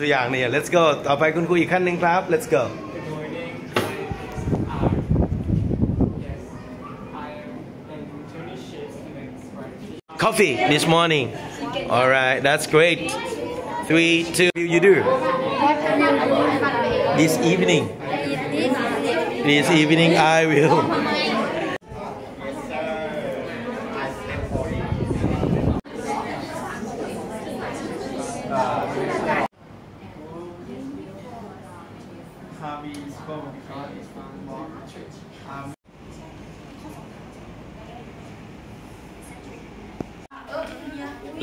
ตัวอย่างเนี่ย let's go ต่อไปคุณครูอีกขั้นหนึ่งครับ let's go Good morning. My name is R. Yes, I am an internship student for coffee this morning all right that's great three two you do this evening this evening I will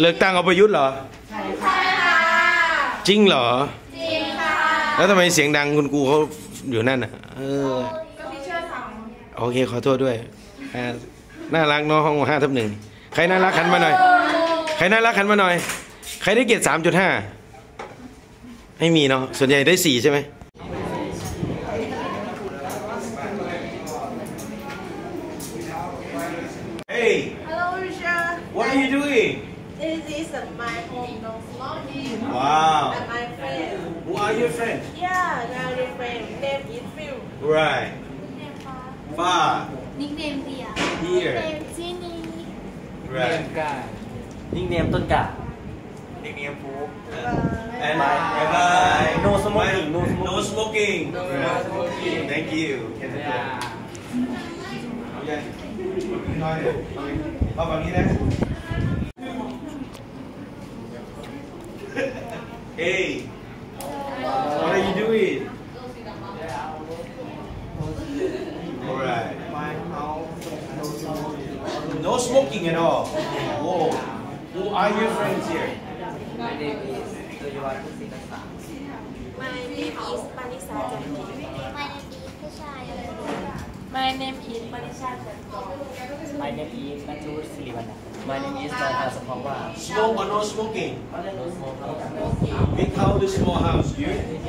เลิกตั้งเอาประยุทธ์เหรอจริงเหรอ จริงค่ะ แล้วทำไมเสียงดังคุณครูเขาอยู่นั่นอะเออโอเคขอโทษด้วยอ่าน่ารักเน้องห้องห้าทับหนึ่งใครน่ารักขันมาหน่อย ใครน่ารักขันมาหน่อย ใครได้เกียรติสามจุดห้าไม่มีเนาะส่วนใหญ่ได้สี่ใช่ไหม you doing This is my home, no smoking. Wow And my friend. Who are your friends Yeah, my friend. Name is Phil. Right Far นิกเนมเดีย Here เนมจีนี Right นิกเนมต้นกะ And bye bye. No smoking, no No smoking. Right. Thank you. เอายังน้อยเอาฝั่งนี้นะ hey. What are you doing? Alright. No smoking at all. Whoa. Who are your friends here? My name is My name is Manisa My name is Kishaya. My name is Manisha My name is Manjur Silivana. My name is Dada Sapawa. Smoke or no smoking? Big house or small house? You? Big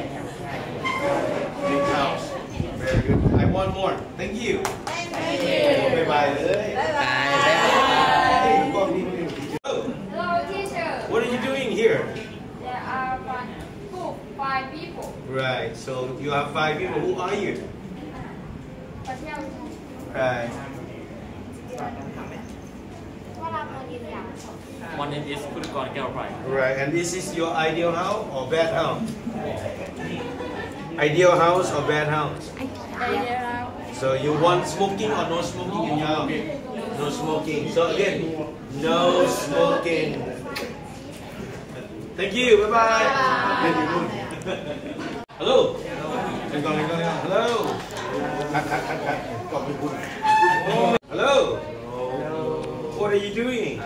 house. Very good. I want more. Thank you. Thank you. Bye-bye. Bye-bye. Hello, teacher. What are you doing here? There are one, two, five people. Right. So you have five people. Who are you? Right. One name is Kurikon Galpai. Right, and this is your ideal house or bad house? Ideal house or bad house? Ideal house. So you want smoking or no smoking in your house? No smoking. So again, no smoking. Thank you. Bye bye. Hello. Hello. Hello.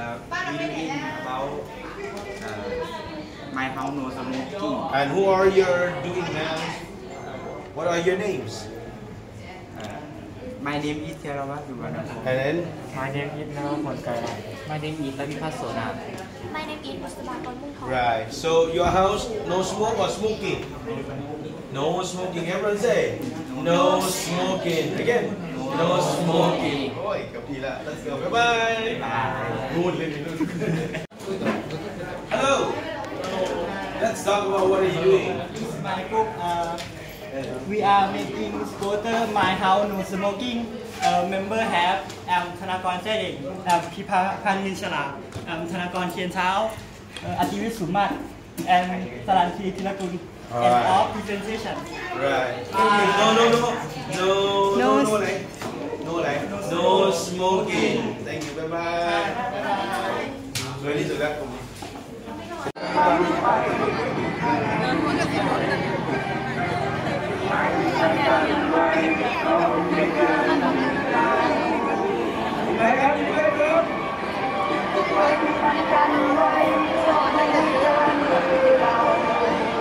uh, about my house no smoking. And who are your doing man? What are your names? Uh, my name is Theravada Duvanapur. And then? My name is Navaponkara. My name is Avipas My name is Mustafa Right. So your house no smoke or smoking? No smoking. Everyone say no smoking. Again. No smoking. Oi, Kapila. Let's go. Bye-bye. Bye. Hello. Let's talk about what are you doing. This is my book. Uh, we are making spotter my house no smoking. Uh, member have um, Thanakon Sae um, Pipapan Minchala, um, Thanakon Chien Chao, uh, Ativit Sumat, and Saranthi Thilakun. Right. And all presentation. Right. Uh, no, no, no. No, no, no. no, no like, no smoking. Thank you. Bye bye. Bye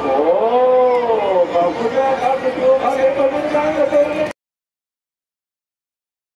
Oh, bagus ya, how good!